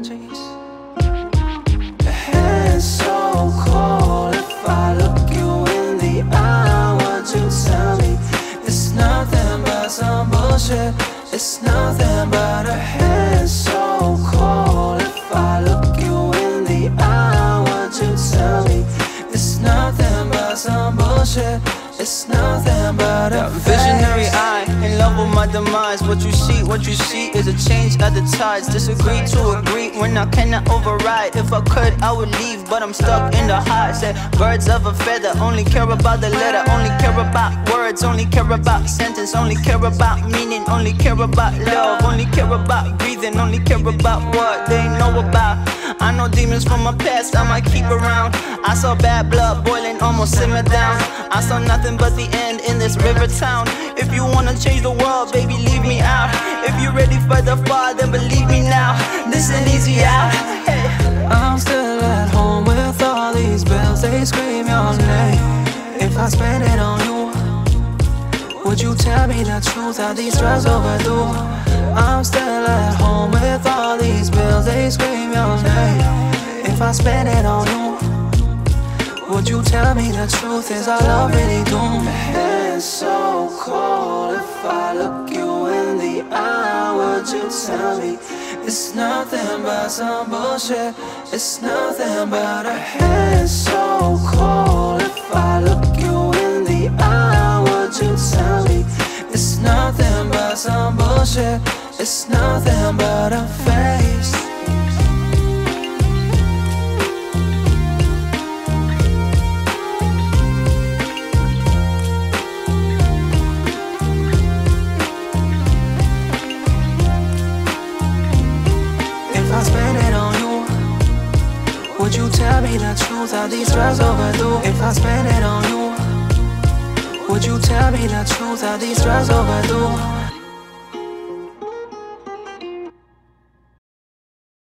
energies. It's nothing but some bullshit? It's nothing but a hand so cold. If I look you in the eye, would you tell me it's nothing but some bullshit? It's nothing but a visionary eye in love with my demise. What you see, what you see is a change of the tides. Disagree to agree when I cannot override. If I could, I would leave, but I'm stuck in the heart. Said birds of a feather, only care about the letter, only care about words, only care about sentence, only care about meaning, only care about love, only care about breathing, only care about what they know about. Demons from my past, I might keep around. I saw bad blood boiling, almost simmer down. I saw nothing but the end in this river town. If you wanna change the world, baby, leave me out. If you're ready for the fall, then believe me now. This ain't easy out. Hey. I'm still at home with all these bills, they scream your name. If I spend it on you, would you tell me the truth? Are these drugs overdue? I'm still If I spend it on you, would you tell me the truth? Is our love really doomed? Hands so cold if I look you in the eye. Would you tell me it's nothing but some bullshit? It's nothing but a hand so cold if I look you in the eye. Would you tell me it's nothing but some bullshit? It's nothing but a face. If I spend it on you, would you tell me the truth? Are these drugs overdue? If I spend it on you, would you tell me the truth? Are these drugs overdue?